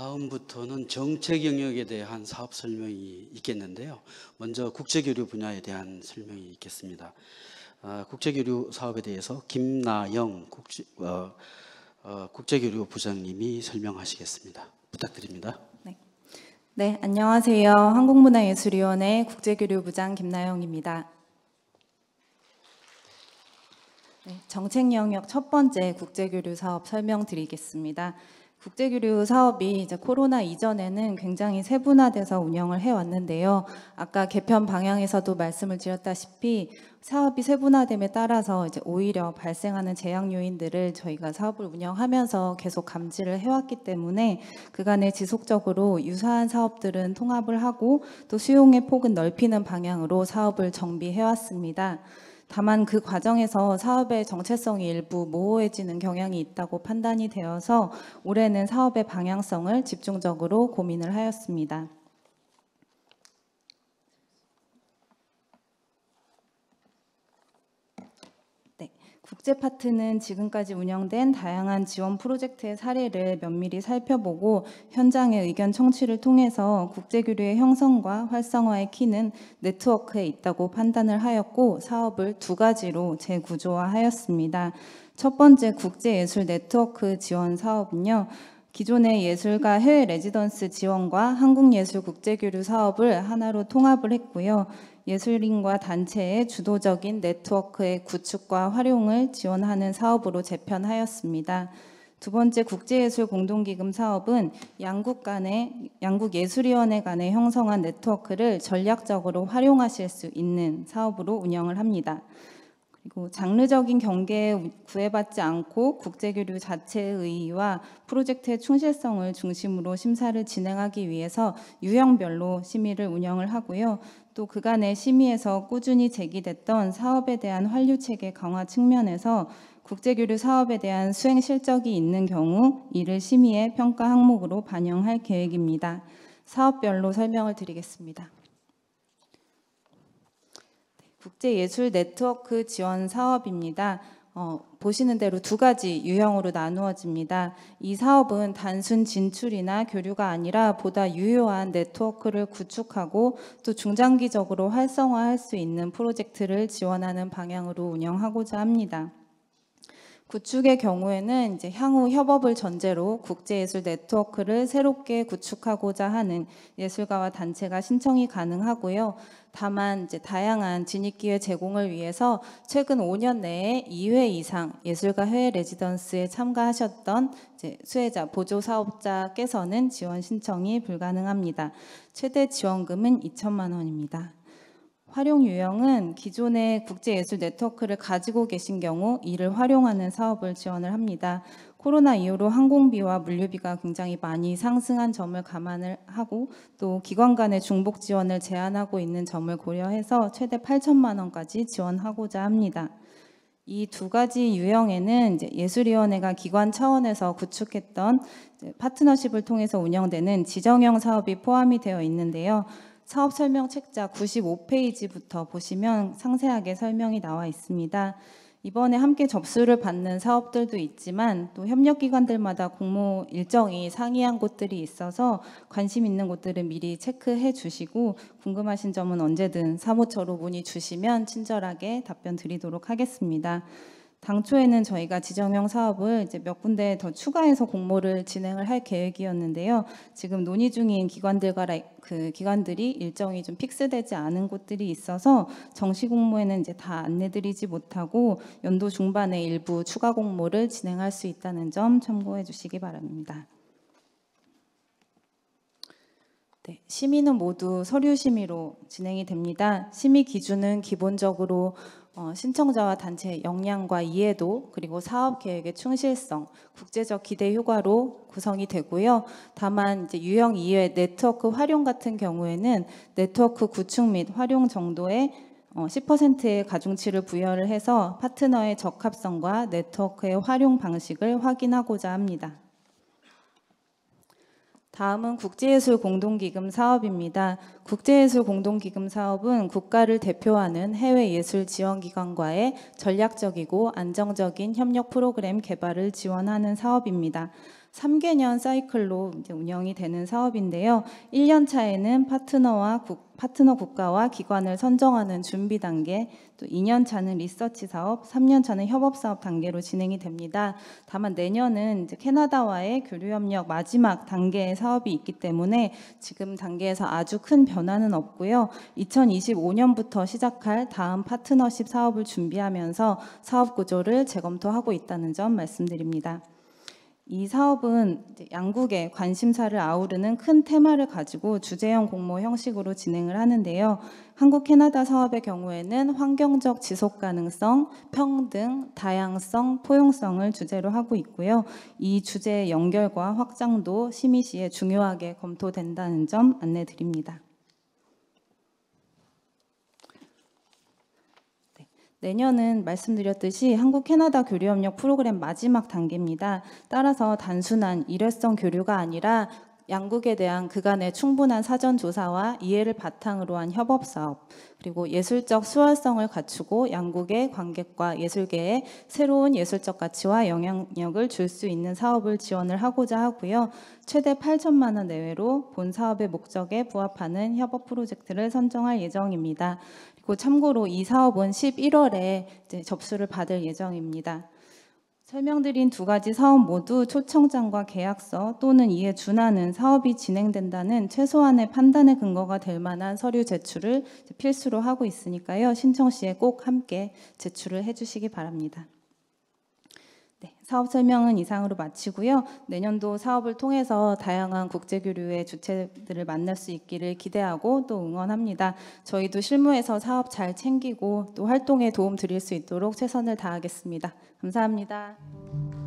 다음부터는 정책 영역에 대한 사업 설명이 있겠는데요. 먼저 국제교류 분야에 대한 설명이 있겠습니다. 아, 국제교류 사업에 대해서 김나영 국제, 어, 어, 국제교류 부장님이 설명하시겠습니다. 부탁드립니다. 네, 안녕하세요. 한국문화예술위원회 국제교류부장 김나영입니다. 네, 정책 영역 첫 번째 국제교류 사업 설명드리겠습니다. 국제교류 사업이 이제 코로나 이전에는 굉장히 세분화돼서 운영을 해왔는데요. 아까 개편 방향에서도 말씀을 드렸다시피 사업이 세분화됨에 따라서 이제 오히려 발생하는 재앙 요인들을 저희가 사업을 운영하면서 계속 감지를 해왔기 때문에 그간에 지속적으로 유사한 사업들은 통합을 하고 또 수용의 폭은 넓히는 방향으로 사업을 정비해왔습니다. 다만 그 과정에서 사업의 정체성이 일부 모호해지는 경향이 있다고 판단이 되어서 올해는 사업의 방향성을 집중적으로 고민을 하였습니다. 네, 국제 파트는 지금까지 운영된 다양한 지원 프로젝트의 사례를 면밀히 살펴보고 현장의 의견 청취를 통해서 국제 교류의 형성과 활성화의 키는 네트워크에 있다고 판단을 하였고 사업을 두 가지로 재구조화하였습니다. 첫 번째 국제 예술 네트워크 지원 사업은요. 기존의 예술가 해외 레지던스 지원과 한국예술 국제교류 사업을 하나로 통합을 했고요. 예술인과 단체의 주도적인 네트워크의 구축과 활용을 지원하는 사업으로 재편하였습니다. 두 번째 국제예술 공동기금 사업은 양국 간의 양국 예술위원회 간의 형성한 네트워크를 전략적으로 활용하실 수 있는 사업으로 운영을 합니다. 그리고 장르적인 경계에 구애받지 않고 국제교류 자체의 의의와 프로젝트의 충실성을 중심으로 심사를 진행하기 위해서 유형별로 심의를 운영을 하고요. 또 그간의 심의에서 꾸준히 제기됐던 사업에 대한 환류 체계 강화 측면에서 국제교류 사업에 대한 수행 실적이 있는 경우 이를 심의의 평가 항목으로 반영할 계획입니다. 사업별로 설명을 드리겠습니다. 국제예술 네트워크 지원 사업입니다. 어, 보시는 대로 두 가지 유형으로 나누어집니다. 이 사업은 단순 진출이나 교류가 아니라 보다 유효한 네트워크를 구축하고 또 중장기적으로 활성화할 수 있는 프로젝트를 지원하는 방향으로 운영하고자 합니다. 구축의 경우에는 이제 향후 협업을 전제로 국제예술 네트워크를 새롭게 구축하고자 하는 예술가와 단체가 신청이 가능하고요. 다만 이제 다양한 진입 기회 제공을 위해서 최근 5년 내에 2회 이상 예술가 해외 레지던스에 참가하셨던 수혜자 보조 사업자께서는 지원 신청이 불가능합니다. 최대 지원금은 2천만 원입니다. 활용 유형은 기존의 국제예술 네트워크를 가지고 계신 경우 이를 활용하는 사업을 지원을 합니다. 코로나 이후로 항공비와 물류비가 굉장히 많이 상승한 점을 감안을 하고 또 기관 간의 중복 지원을 제한하고 있는 점을 고려해서 최대 8천만 원까지 지원하고자 합니다. 이 두 가지 유형에는 예술위원회가 기관 차원에서 구축했던 파트너십을 통해서 운영되는 지정형 사업이 포함이 되어 있는데요. 사업 설명 책자 95페이지부터 보시면 상세하게 설명이 나와 있습니다. 이번에 함께 접수를 받는 사업들도 있지만 또 협력 기관들마다 공모 일정이 상이한 곳들이 있어서 관심 있는 곳들은 미리 체크해 주시고 궁금하신 점은 언제든 사무처로 문의 주시면 친절하게 답변 드리도록 하겠습니다. 당초에는 저희가 지정형 사업을 이제 몇 군데 더 추가해서 공모를 진행을 할 계획이었는데요. 지금 논의 중인 기관들과 그 기관들이 일정이 좀 픽스되지 않은 곳들이 있어서 정시 공모에는 이제 다 안내드리지 못하고 연도 중반에 일부 추가 공모를 진행할 수 있다는 점 참고해 주시기 바랍니다. 네, 심의는 모두 서류 심의로 진행이 됩니다. 심의 기준은 기본적으로 어, 신청자와 단체의 역량과 이해도 그리고 사업 계획의 충실성, 국제적 기대 효과로 구성이 되고요. 다만 이제 유형 2의 네트워크 활용 같은 경우에는 네트워크 구축 및 활용 정도의 어, 10%의 가중치를 부여를 해서 파트너의 적합성과 네트워크의 활용 방식을 확인하고자 합니다. 다음은 국제예술 공동기금 사업입니다. 국제예술 공동기금 사업은 국가를 대표하는 해외 예술 지원기관과의 전략적이고 안정적인 협력 프로그램 개발을 지원하는 사업입니다. 3개년 사이클로 운영이 되는 사업인데요. 1년 차에는 파트너와 국, 파트너 국가와 기관을 선정하는 준비 단계, 또 2년 차는 리서치 사업, 3년 차는 협업 사업 단계로 진행이 됩니다. 다만 내년은 이제 캐나다와의 교류 협력 마지막 단계의 사업이 있기 때문에 지금 단계에서 아주 큰 변화는 없고요. 2025년부터 시작할 다음 파트너십 사업을 준비하면서 사업 구조를 재검토하고 있다는 점 말씀드립니다. 이 사업은 양국의 관심사를 아우르는 큰 테마를 가지고 주제형 공모 형식으로 진행을 하는데요. 한국 캐나다 사업의 경우에는 환경적 지속 가능성, 평등, 다양성, 포용성을 주제로 하고 있고요. 이 주제의 연결과 확장도 심의 시에 중요하게 검토된다는 점 안내 드립니다. 내년은 말씀드렸듯이 한국 캐나다 교류 협력 프로그램 마지막 단계입니다. 따라서 단순한 일회성 교류가 아니라 양국에 대한 그간의 충분한 사전 조사와 이해를 바탕으로 한 협업 사업, 그리고 예술적 수월성을 갖추고 양국의 관객과 예술계에 새로운 예술적 가치와 영향력을 줄 수 있는 사업을 지원을 하고자 하고요. 최대 8천만 원 내외로 본 사업의 목적에 부합하는 협업 프로젝트를 선정할 예정입니다. 그리고 참고로 이 사업은 11월에 접수를 받을 예정입니다. 설명드린 두 가지 사업 모두 초청장과 계약서 또는 이에 준하는 사업이 진행된다는 최소한의 판단의 근거가 될 만한 서류 제출을 필수로 하고 있으니까요. 신청 시에 꼭 함께 제출을 해주시기 바랍니다. 네, 사업 설명은 이상으로 마치고요. 내년도 사업을 통해서 다양한 국제 교류의 주체들을 만날 수 있기를 기대하고 또 응원합니다. 저희도 실무에서 사업 잘 챙기고 또 활동에 도움 드릴 수 있도록 최선을 다하겠습니다. 감사합니다.